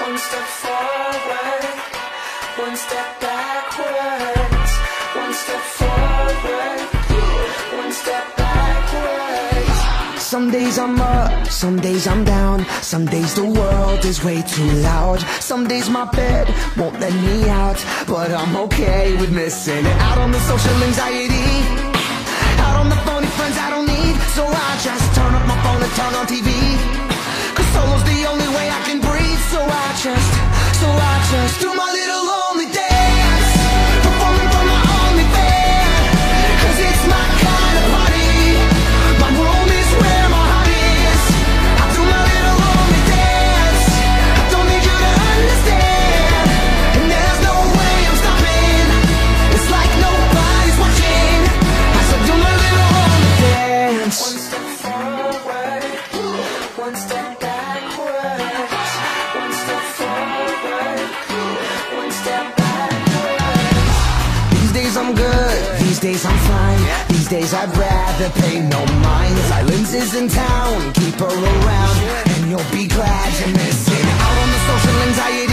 One step forward, one step backwards. One step forward, one step backwards. Some days I'm up, some days I'm down Some days the world is way too loud Some days my bed won't let me out But I'm okay with missing it. out on the social anxiety Out on the phony friends I don't need So I just turn up my phone and turn on TV these days I'm fine. These days I'd rather pay no mind. Silence is in town, keep her around. And you'll be glad you're missing out on the social anxiety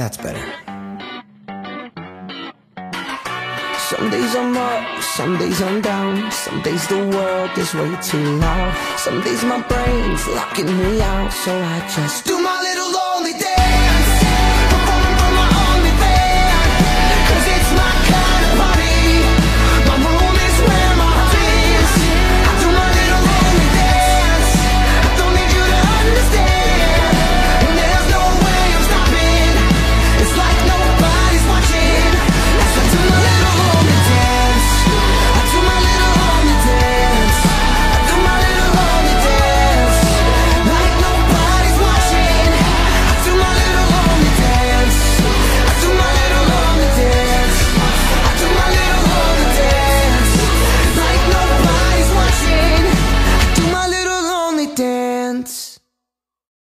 That's better. Some days I'm up, some days I'm down. Some days the world is way too loud. Some days my brain's locking me out, so I just do